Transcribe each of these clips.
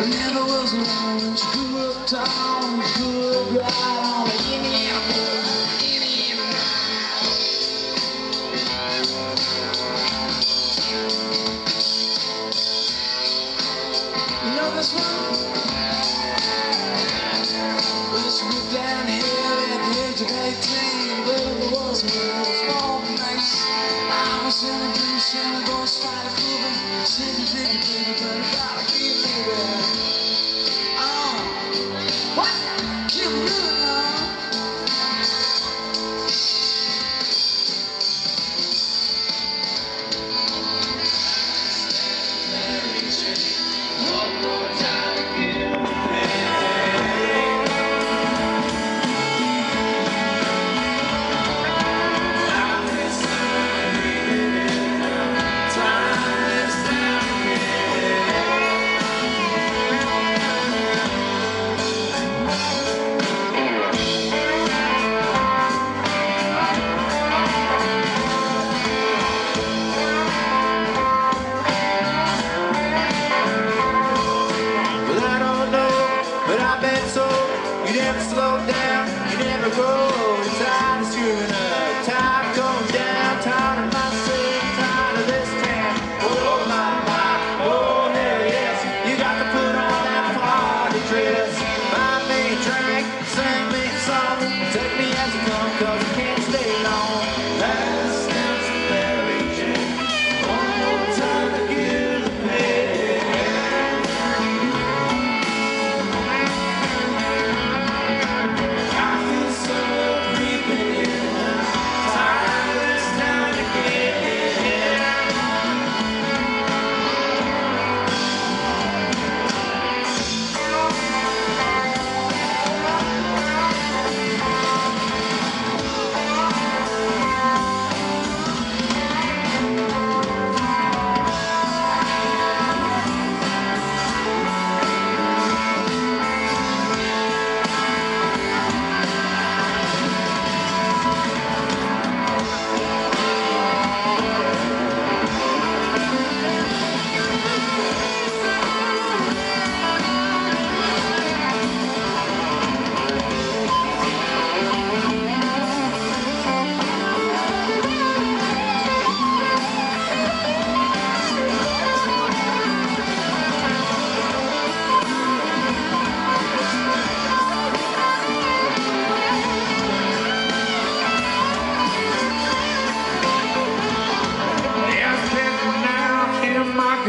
was ride on the Indiana boy, Indiana You know this one? Let's move down here at the age of 18. There was one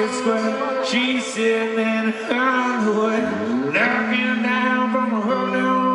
market square. She's sitting in her hood, knocking down from her hotel.